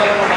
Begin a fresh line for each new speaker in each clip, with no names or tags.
Gracias.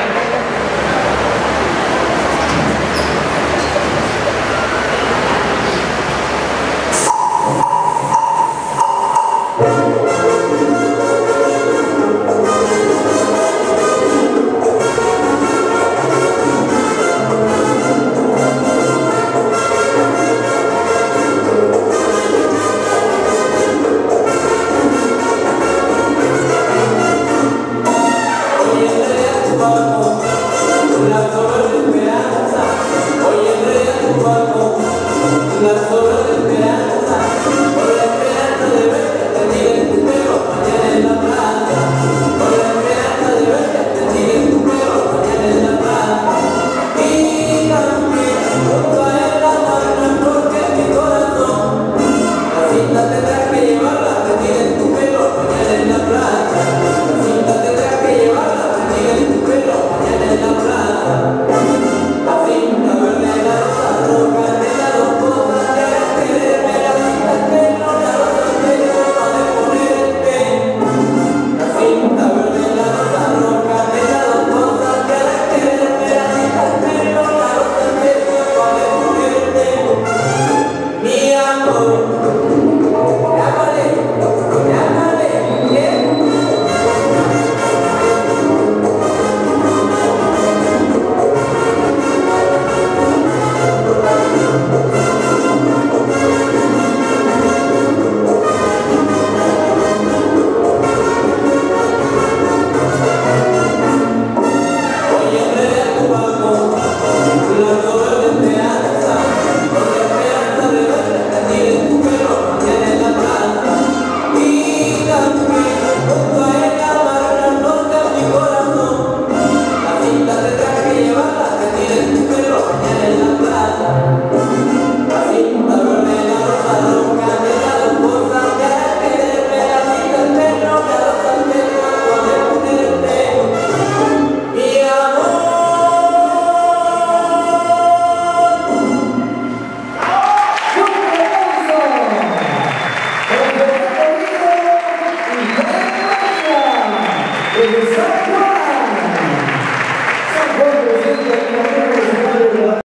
love.